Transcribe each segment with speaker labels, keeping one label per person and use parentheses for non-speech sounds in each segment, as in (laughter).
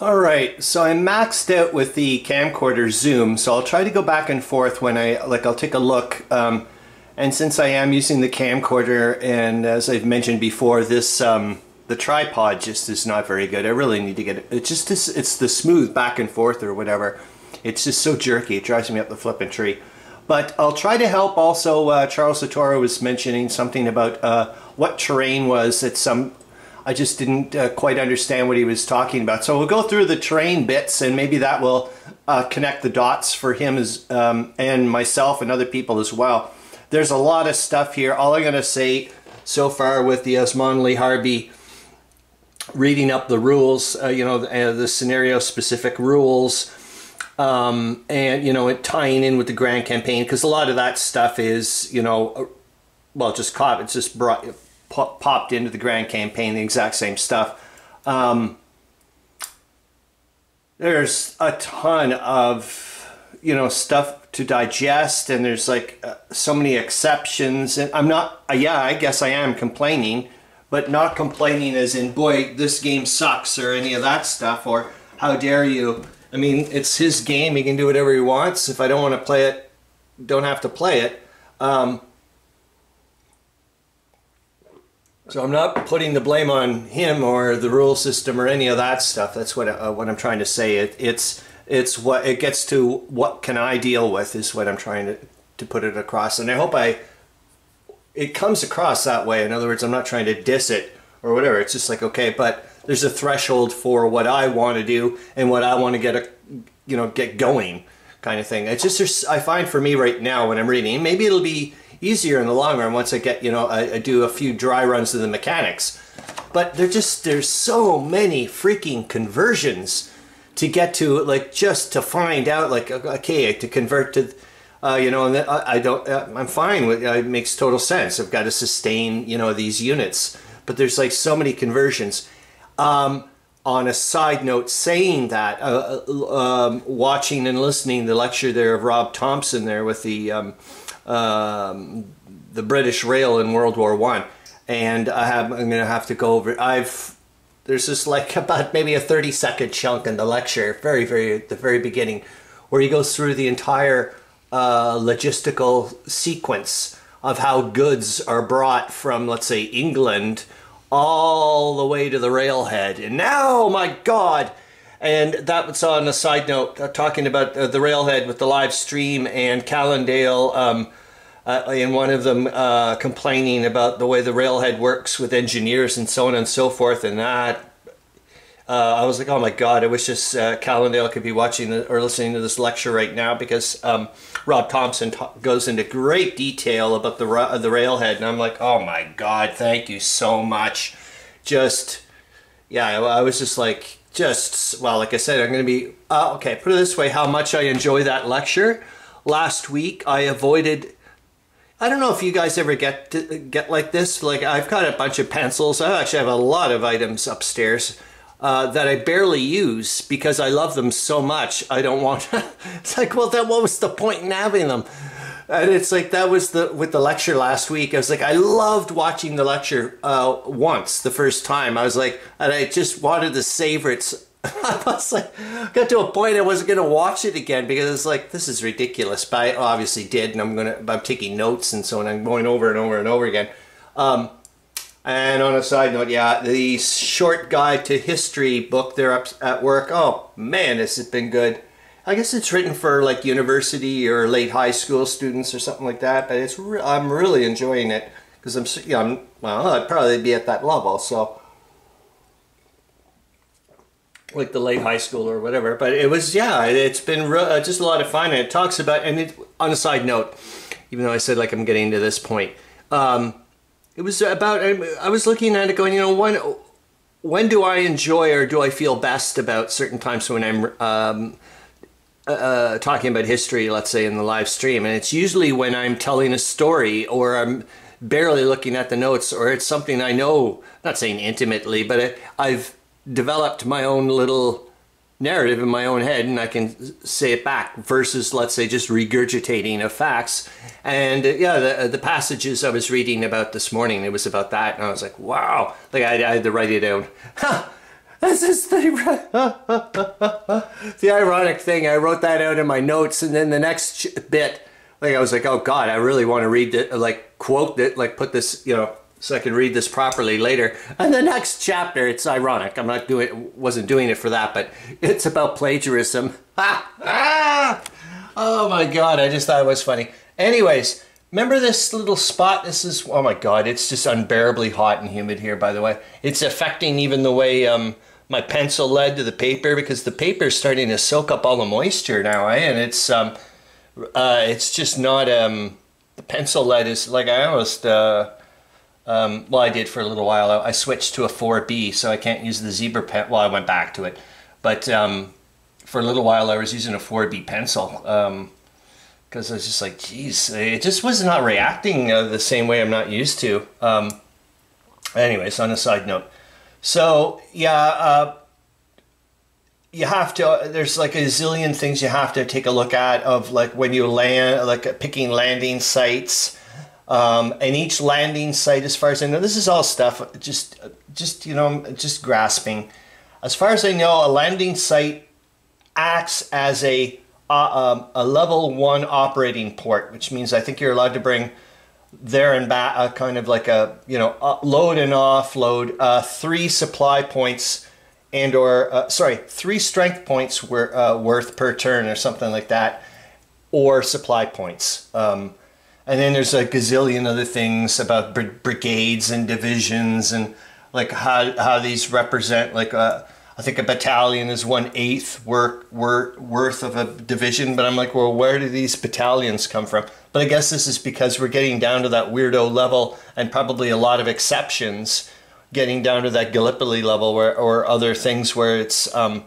Speaker 1: All right, so I'm maxed out with the camcorder zoom, so I'll try to go back and forth when I, like I'll take a look. Um, and since I am using the camcorder, and as I've mentioned before, this, um, the tripod just is not very good. I really need to get it, just, is, it's the smooth back and forth or whatever. It's just so jerky, it drives me up the flipping tree. But I'll try to help also, uh, Charles Satoro was mentioning something about uh, what terrain was at some I just didn't uh, quite understand what he was talking about. So we'll go through the train bits and maybe that will uh, connect the dots for him as, um, and myself and other people as well. There's a lot of stuff here. All I'm going to say so far with the Osmanli Harbi reading up the rules, uh, you know, the, uh, the scenario specific rules, um, and, you know, it tying in with the grand campaign, because a lot of that stuff is, you know, uh, well, just caught, it's just brought, popped into the grand campaign, the exact same stuff. Um, there's a ton of, you know, stuff to digest and there's like uh, so many exceptions and I'm not, uh, yeah, I guess I am complaining, but not complaining as in, boy, this game sucks or any of that stuff or how dare you. I mean, it's his game. He can do whatever he wants. If I don't want to play it, don't have to play it. Um, So I'm not putting the blame on him or the rule system or any of that stuff. That's what uh, what I'm trying to say. It, it's it's what it gets to. What can I deal with is what I'm trying to to put it across. And I hope I it comes across that way. In other words, I'm not trying to diss it or whatever. It's just like okay, but there's a threshold for what I want to do and what I want to get a you know get going kind of thing. It's just I find for me right now when I'm reading, maybe it'll be easier in the long run once I get, you know, I, I do a few dry runs of the mechanics. But they're just, there's so many freaking conversions to get to, like, just to find out, like, okay, to convert to, uh, you know, and I, I don't, uh, I'm fine with, it makes total sense. I've got to sustain, you know, these units. But there's like so many conversions. Um, on a side note, saying that, uh, uh um, watching and listening the lecture there of Rob Thompson there with the um, um, the British rail in World War One, and I have I'm gonna have to go over. I've there's just like (laughs) about maybe a 30 second chunk in the lecture, very very the very beginning, where he goes through the entire uh, logistical sequence of how goods are brought from let's say England all the way to the railhead, and now my God and that was on a side note, uh, talking about uh, the railhead with the live stream and Callendale um, uh, in one of them uh, complaining about the way the railhead works with engineers and so on and so forth. And that, uh, I was like, oh my God, I wish this uh, Callendale could be watching the, or listening to this lecture right now because um, Rob Thompson goes into great detail about the, the railhead. And I'm like, oh my God, thank you so much. Just, yeah, I, I was just like, just, well, like I said, I'm going to be, uh, okay, put it this way, how much I enjoy that lecture. Last week, I avoided, I don't know if you guys ever get to, get like this. Like, I've got a bunch of pencils. I actually have a lot of items upstairs uh, that I barely use because I love them so much. I don't want, (laughs) it's like, well, then what was the point in having them? And it's like that was the with the lecture last week. I was like, I loved watching the lecture uh, once the first time. I was like, and I just wanted to savor it. (laughs) I was like, got to a point I wasn't gonna watch it again because it's like this is ridiculous. But I obviously did, and I'm gonna I'm taking notes and so on. I'm going over and over and over again. Um, and on a side note, yeah, the short guide to history book there up at work. Oh man, this has been good. I guess it's written for like university or late high school students or something like that. But it's re I'm really enjoying it because I'm, you know, I'm well, I'd probably be at that level. So like the late high school or whatever. But it was yeah, it's been uh, just a lot of fun. And it talks about and it on a side note, even though I said like I'm getting to this point. Um, it was about I was looking at it going, you know, when when do I enjoy or do I feel best about certain times when I'm um, uh, uh, talking about history, let's say in the live stream, and it's usually when I'm telling a story or I'm barely looking at the notes or it's something I know, not saying intimately, but it, I've developed my own little narrative in my own head and I can say it back versus let's say just regurgitating of facts. And uh, yeah the, the passages I was reading about this morning it was about that and I was like wow. Like I, I had to write it down (laughs) This is the (laughs) the ironic thing. I wrote that out in my notes, and then the next bit, like I was like, oh god, I really want to read it, like quote it, like put this, you know, so I can read this properly later. And the next chapter, it's ironic. I'm not doing, wasn't doing it for that, but it's about plagiarism. Ah! (laughs) Oh my god, I just thought it was funny. Anyways, remember this little spot? This is, oh my god, it's just unbearably hot and humid here, by the way. It's affecting even the way um, my pencil lead to the paper because the paper is starting to soak up all the moisture now, eh? And it's, um, uh, it's just not, um, the pencil lead is like I almost, uh, um, well, I did for a little while. I switched to a 4B, so I can't use the zebra pen. Well, I went back to it, but um, for a little while I was using a 4B pencil Um, because I was just like, geez, it just was not reacting uh, the same way I'm not used to. Um, anyways, on a side note, so yeah, uh, you have to. There's like a zillion things you have to take a look at of like when you land, like picking landing sites. Um, and each landing site, as far as I know, this is all stuff. Just, just you know, just grasping. As far as I know, a landing site acts as a uh, um, a level one operating port, which means I think you're allowed to bring there and back, uh, kind of like a you know uh, load and offload, uh, three supply points and or uh, sorry, three strength points were, uh, worth per turn or something like that, or supply points. Um, and then there's a gazillion other things about br- brigades and divisions and like how how these represent like a I think a battalion is one eighth work, work, worth of a division, but I'm like, well, where do these battalions come from? But I guess this is because we're getting down to that weirdo level, and probably a lot of exceptions, getting down to that Gallipoli level, where or other things where it's, um,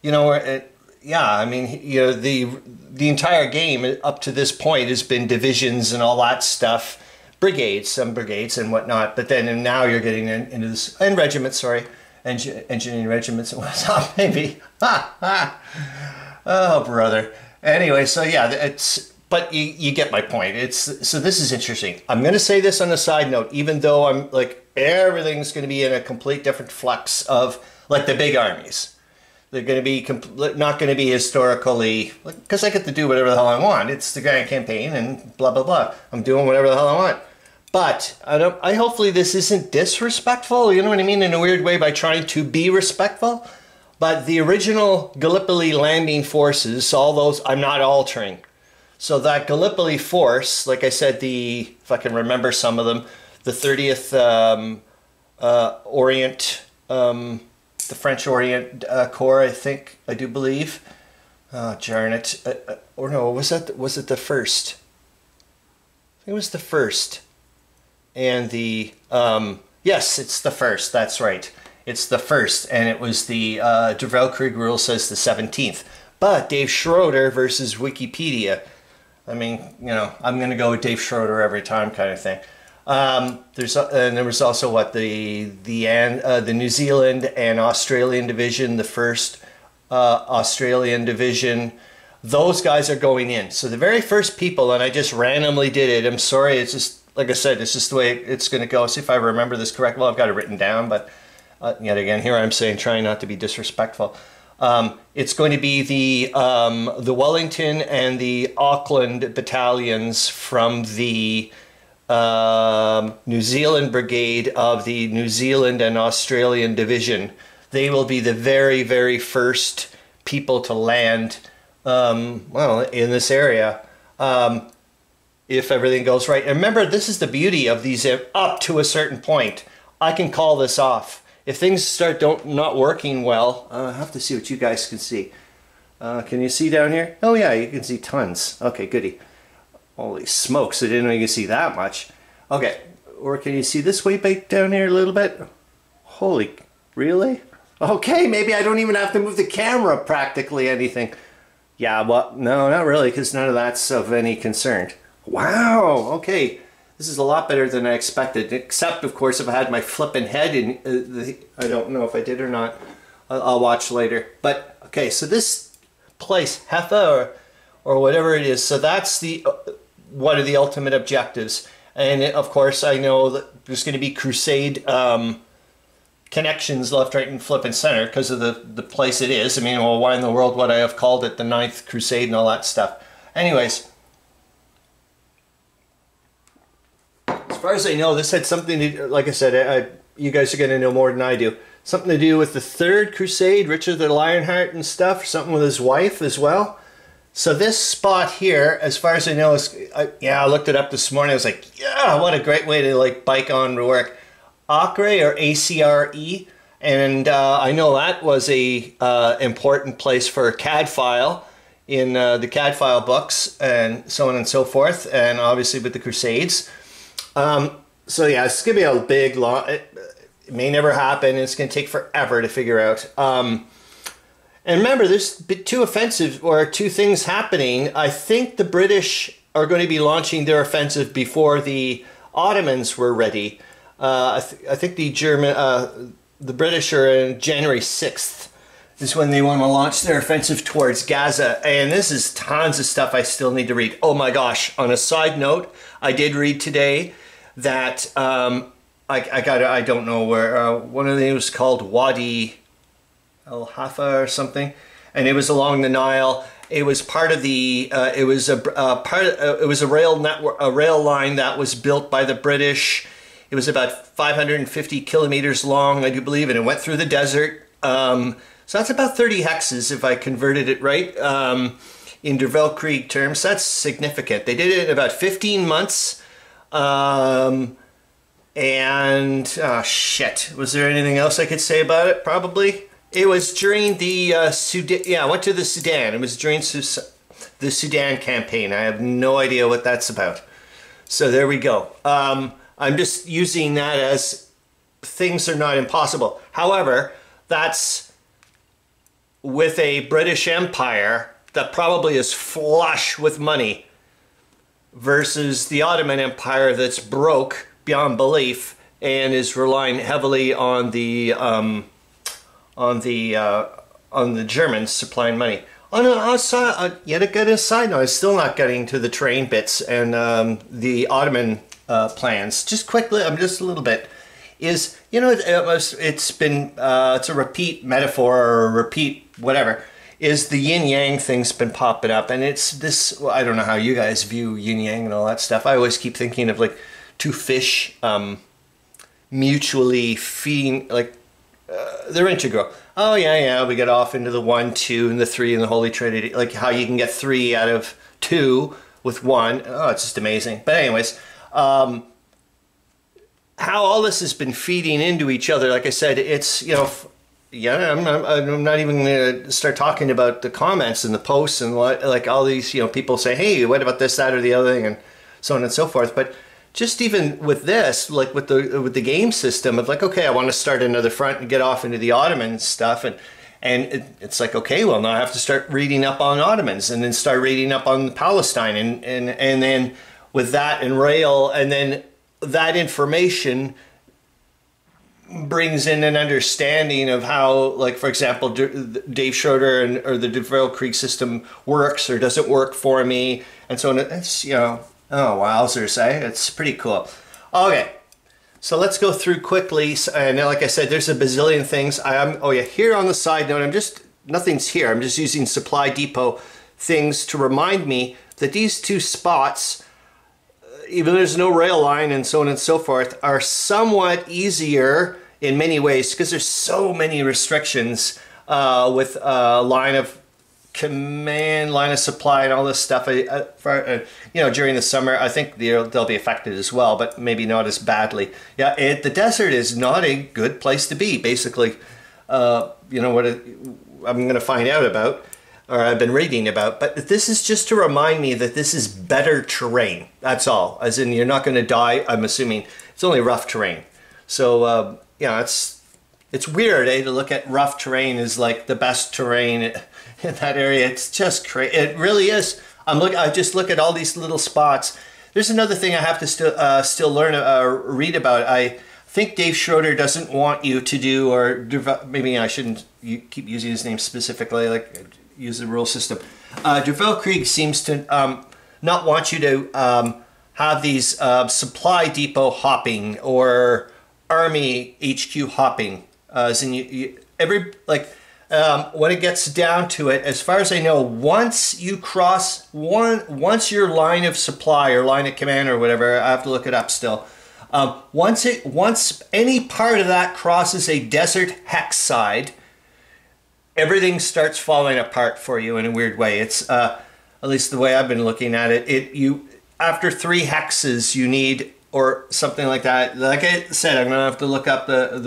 Speaker 1: you know, it, yeah, I mean, you know, the the entire game up to this point has been divisions and all that stuff, brigades, some brigades and whatnot. But then and now you're getting in, into this and regiments, sorry engineering regiments and (laughs) whatnot, maybe. Ha, (laughs) ha. Oh, brother. Anyway, so yeah, it's but you, you get my point. It's so this is interesting. I'm going to say this on a side note, even though I'm like everything's going to be in a complete different flux of like the big armies. They're going to be not going to be historically because I get to do whatever the hell I want. It's the grand campaign and blah blah blah. I'm doing whatever the hell I want. But I don't. I hopefully this isn't disrespectful. You know what I mean in a weird way by trying to be respectful. But the original Gallipoli landing forces, all those, I'm not altering. So that Gallipoli force, like I said, the if I can remember some of them, the 30th um, uh, Orient, um, the French Orient uh, Corps, I think, I do believe. Oh, darn it! Uh, uh or no, was that was it the first? I think it was the first and the um, yes, it's the first. That's right. It's the first, and it was the uh, Der Weltkrieg rule says the seventeenth. But Dave Schroeder versus Wikipedia. I mean, you know, I'm going to go with Dave Schroeder every time, kind of thing. Um, there's and there was also what the the uh, the New Zealand and Australian division, the first uh, Australian division. Those guys are going in. So the very first people, and I just randomly did it. I'm sorry, it's just like I said, it's just the way it's going to go. See if I remember this correct. Well, I've got it written down, but uh, yet again, here I'm saying trying not to be disrespectful. Um, it's going to be the um, the Wellington and the Auckland battalions from the um, New Zealand Brigade of the New Zealand and Australian Division. They will be the very, very first people to land, um, well, in this area. Um, if everything goes right. And remember, this is the beauty of these up to a certain point. I can call this off. If things start don't not working well, uh, I have to see what you guys can see. Uh, can you see down here? Oh yeah, you can see tons. Okay, goody. Holy smokes, I didn't could see that much. Okay, or can you see this way back down here a little bit? Holy, really? Okay, maybe I don't even have to move the camera practically anything. Yeah, well, no, not really, because none of that's of any concern. Wow, okay. This is a lot better than I expected, except, of course, if I had my flipping head in, uh, the, I don't know if I did or not. I'll, I'll, watch later. But, okay, so this place, Heffa, or, or whatever it is, so that's the uh, one of the ultimate objectives. And, it, of course, I know that there's going to be crusade um, connections left, right, and flip and center because of the, the place it is. I mean, well, why in the world would I have called it the Ninth Crusade and all that stuff? Anyways, far as I know, this had something to, like I said, I, you guys are going to know more than I do. Something to do with the Third Crusade, Richard the Lionheart and stuff, something with his wife as well. So this spot here, as far as I know, is I, yeah. I looked it up this morning. I was like, yeah, what a great way to like bike on to work. Acre or ACRE, and uh, I know that was a uh, important place for Cadfael in uh, the Cadfael books and so on and so forth, and obviously with the Crusades. Um, so yeah, it's gonna be a big long. It, it may never happen. It's gonna take forever to figure out. Um, and remember, there's two offensive or two things happening. I think the British are going to be launching their offensive before the Ottomans were ready. Uh, I, th I, think the German, uh, the British are in January 6th is when they want to launch their offensive towards Gaza. And this is tons of stuff I still need to read. Oh my gosh. On a side note, I did read today that um, I, I got, I don't know where, uh, one of them was called Wadi El Hafa or something, and it was along the Nile. It was part of the. Uh, it was a uh, part. uh, it was a rail network, a rail line that was built by the British. It was about 550 kilometers long, I do believe, and it went through the desert. Um, so that's about 30 hexes if I converted it right. Um, in Der Weltkrieg terms, that's significant. They did it in about 15 months. Um, and, oh shit, was there anything else I could say about it? Probably. It was during the uh, Sudan. Yeah, I went to the Sudan. It was during Su the Sudan campaign. I have no idea what that's about. So there we go. Um, I'm just using that as things are not impossible. However, that's with a British Empire that probably is flush with money versus the Ottoman Empire that's broke beyond belief and is relying heavily on the um, on the uh, on the Germans supplying money. On a, on a, uh, yet again, a side note, I'm still not getting to the train bits and um, the Ottoman uh, plans. Just quickly, I'm just a little bit. Is you know it, has been uh, it's a repeat metaphor or repeat whatever. Is the yin yang thing's been popping up and it's this? Well, I don't know how you guys view yin yang and all that stuff. I always keep thinking of like two fish um, mutually feeding like uh, they're integral. Oh yeah, yeah. We get off into the one, two, and the three and the Holy Trinity. Like how you can get three out of two with one. Oh, it's just amazing. But anyways, um, how all this has been feeding into each other. Like I said, it's you know. Yeah, I'm not, I'm not even going to start talking about the comments and the posts and what, like all these, you know, people say, hey, what about this, that, or the other thing, and so on and so forth. But just even with this, like with the with the game system of like, okay, I want to start another front and get off into the Ottoman stuff, and and it, it's like, okay, well now I have to start reading up on Ottomans, and then start reading up on Palestine, and and and then with that and rail, and then that information brings in an understanding of how, like for example, Dave Schroeder and or the Der Weltkrieg system works or doesn't work for me, and so on. It's you know Oh, wowzers, eh? It's pretty cool. Okay, so let's go through quickly. And like I said, there's a bazillion things. I'm, oh yeah, here on the side note, I'm just, nothing's here. I'm just using Supply Depot things to remind me that these two spots, even though there's no rail line and so on and so forth, are somewhat easier in many ways because there's so many restrictions uh, with a line of command line of supply and all this stuff uh, for, uh, you know during the summer. I think they'll, they'll be affected as well but maybe not as badly. Yeah it, the desert is not a good place to be basically. Uh, you know what it, i'm going to find out about or i've been reading about but this is just to remind me that this is better terrain that's all as in you're not going to die i'm assuming it's only rough terrain so uh, yeah it's it's weird eh, to look at rough terrain as like the best terrain (laughs) in that area. It's just crazy. It really is. I'm look. I just look at all these little spots. There's another thing I have to still uh, still learn uh, read about. I think Dave Schroeder doesn't want you to do, or maybe I shouldn't keep using his name specifically, like use the rule system. Uh, Creek seems to um, not want you to um, have these uh, supply depot hopping or army HQ hopping Uh, as in you, you, every like um, when it gets down to it, as far as I know, once you cross one, once your line of supply or line of command or whatever, I have to look it up still. Um, once it, once any part of that crosses a desert hex side, everything starts falling apart for you in a weird way. It's uh, at least the way I've been looking at it. It you after three hexes, you need or something like that. Like I said, I'm gonna have to look up the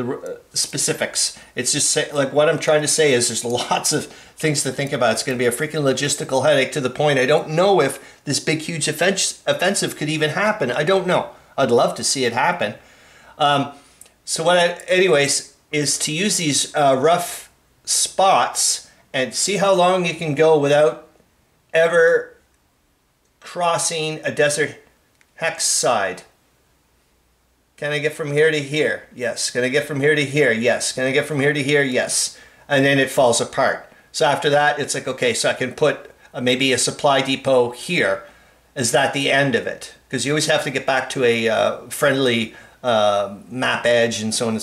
Speaker 1: the specifics. It's just say, like what I'm trying to say is there's (laughs) lots of things to think about. It's gonna be a freaking logistical headache to the point I don't know if this big huge offensive could even happen. I don't know. I'd love to see it happen. Um, so what I, anyways, is to use these uh, rough spots and see how long you can go without ever crossing a desert hex side. Can I get from here to here? Yes. Can I get from here to here? Yes. Can I get from here to here? Yes. And then it falls apart. So after that, it's like, okay, so I can put uh, maybe a supply depot here. Is that the end of it? Because you always have to get back to a uh, friendly uh, map edge and so on.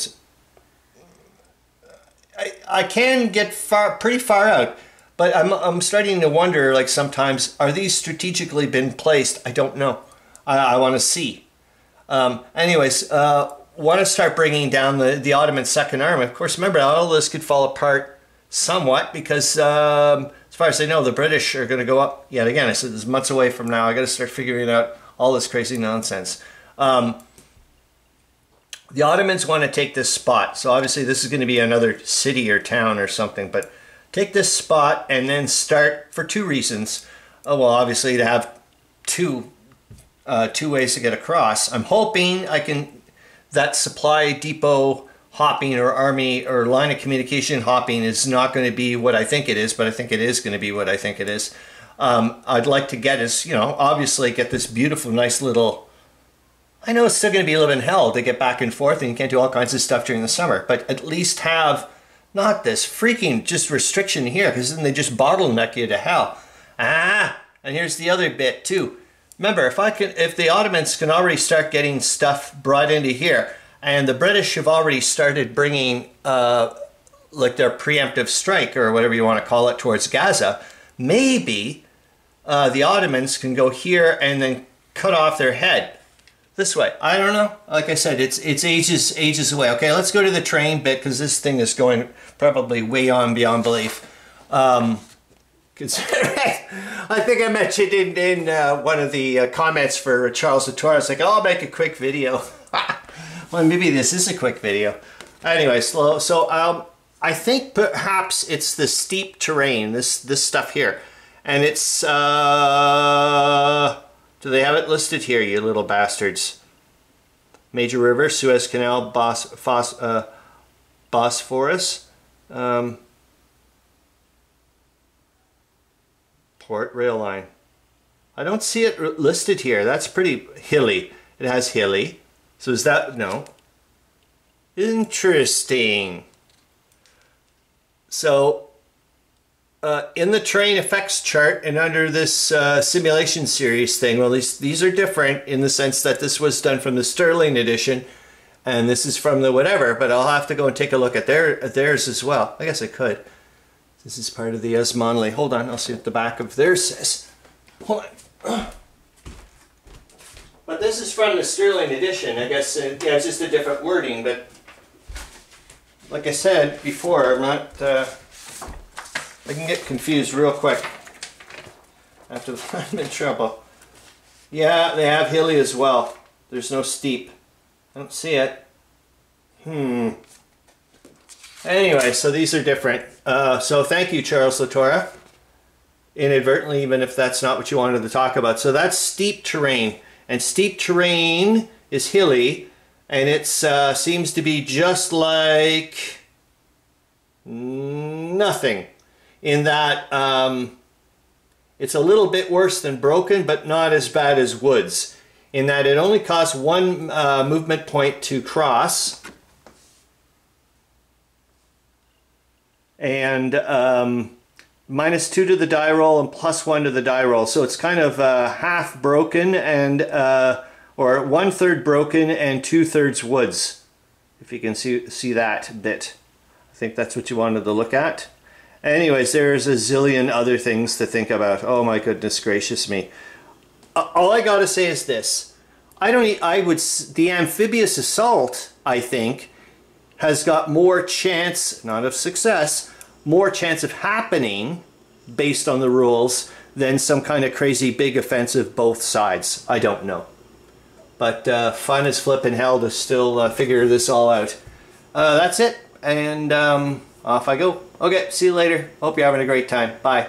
Speaker 1: I, can get far, pretty far out, but I'm, I'm starting to wonder, like sometimes, are these strategically been placed? I don't know. I, I want to see. Um, anyways, uh, want to start bringing down the, the Ottoman Second Army. Of course, remember, all this could fall apart somewhat because, um, as far as I know, the British are going to go up yet again. I said this months away from now. I got to start figuring out all this crazy nonsense. Um, the Ottomans want to take this spot. So obviously this is going to be another city or town or something. But take this spot and then start for two reasons. Oh, well, obviously to have two uh, two ways to get across. I'm hoping I can that supply depot hopping or army or line of communication hopping is not going to be what I think it is, but I think it is going to be what I think it is. Um, I'd like to get is, you know, obviously get this beautiful, nice little. I know it's still going to be a little bit hell to get back and forth, and you can't do all kinds of stuff during the summer, but at least have not this freaking just restriction here, because then they just bottleneck you to hell. Ah, and here's the other bit too Remember, if I can, if the Ottomans can already start getting stuff brought into here, and the British have already started bringing uh, like their preemptive strike or whatever you want to call it towards Gaza, maybe uh, the Ottomans can go here and then cut off their head this way. I don't know. Like I said, it's it's ages ages away. Okay, let's go to the train bit because this thing is going probably way on beyond belief. Um, (laughs) I think I mentioned in, in uh, one of the uh, comments for Charles Latour, I was like, oh, I'll make a quick video. (laughs) well, maybe this is a quick video. Anyway, slow. So um, I think perhaps it's the steep terrain, this, this stuff here. And it's, uh, do they have it listed here, you little bastards? Major river, Suez Canal, Bos, Fos, uh, Bosphorus. Um, Port rail line. I don't see it listed here. That's pretty hilly. It has hilly. So is that, no. Interesting. So uh, in the terrain effects chart and under this uh, simulation series thing, well, these, these are different in the sense that this was done from the Sterling edition and this is from the whatever, but I'll have to go and take a look at their at theirs as well. I guess I could. This is part of the Osmanli. Hold on, I'll see what the back of theirs says. Hold on. (clears throat) But this is from the Sterling edition. I guess uh, yeah, it's just a different wording, but like I said before, I'm not. I can get confused real quick after (laughs) I'm in trouble. Yeah, they have hilly as well. There's no steep. I don't see it. Hmm. Anyway, so these are different. Uh, so thank you, Charles Latora. Inadvertently, even if that's not what you wanted to talk about. So that's steep terrain. And steep terrain is hilly. And it uh, seems to be just like nothing. In that um, it's a little bit worse than broken, but not as bad as woods. In that it only costs one uh, movement point to cross and um, minus two to the die roll and plus one to the die roll. So it's kind of uh, half broken and uh, or one third broken and two thirds woods. If you can see see that bit. I think that's what you wanted to look at. Anyways, there's a zillion other things to think about. Oh my goodness gracious me. All I gotta say is this. I don't, I would, the amphibious assault, I think, has got more chance, not of success, more chance of happening based on the rules than some kind of crazy big offensive both sides. I don't know. But uh, fun as flipping hell to still uh, figure this all out. Uh, that's it, and um, off I go. Okay, see you later. Hope you're having a great time. Bye.